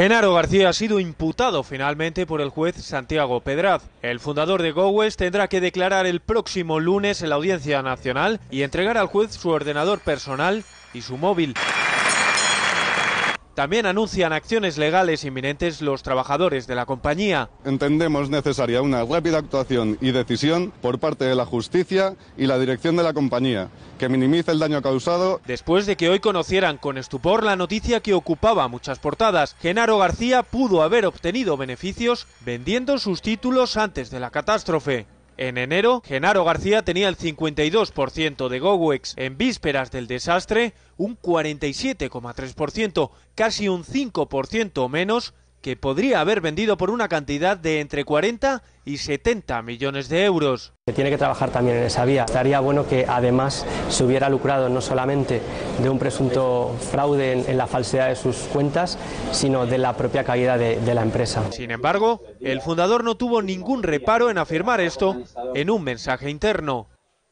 Genaro García ha sido imputado finalmente por el juez Santiago Pedraz. El fundador de GoWest tendrá que declarar el próximo lunes en la Audiencia Nacional y entregar al juez su ordenador personal y su móvil. También anuncian acciones legales inminentes los trabajadores de la compañía. Entendemos necesaria una rápida actuación y decisión por parte de la justicia y la dirección de la compañía, que minimice el daño causado. Después de que hoy conocieran con estupor la noticia que ocupaba muchas portadas, Genaro García pudo haber obtenido beneficios vendiendo sus títulos antes de la catástrofe. En enero, Genaro García tenía el 52% de GoWex. En vísperas del desastre, un 47,3%, casi un 5% menos que podría haber vendido por una cantidad de entre 40 y 70 millones de euros. Se tiene que trabajar también en esa vía. Estaría bueno que además se hubiera lucrado no solamente de un presunto fraude en, la falsedad de sus cuentas, sino de la propia caída de, de la empresa. Sin embargo, el fundador no tuvo ningún reparo en afirmar esto en un mensaje interno.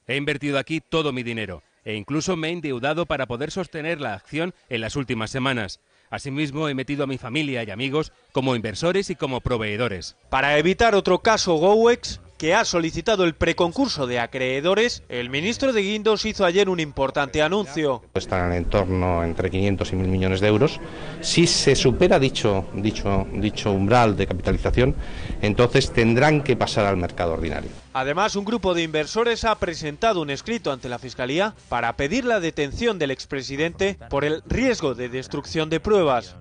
He invertido aquí todo mi dinero e incluso me he endeudado para poder sostener la acción en las últimas semanas. Asimismo, he metido a mi familia y amigos como inversores y como proveedores. Para evitar otro caso GoWex, que ha solicitado el preconcurso de acreedores, el ministro de Guindos hizo ayer un importante anuncio. Están en torno entre 500 y 1.000 millones de euros. Si se supera dicho, dicho, dicho umbral de capitalización, entonces tendrán que pasar al mercado ordinario. Además, un grupo de inversores ha presentado un escrito ante la Fiscalía para pedir la detención del expresidente por el riesgo de destrucción de pruebas.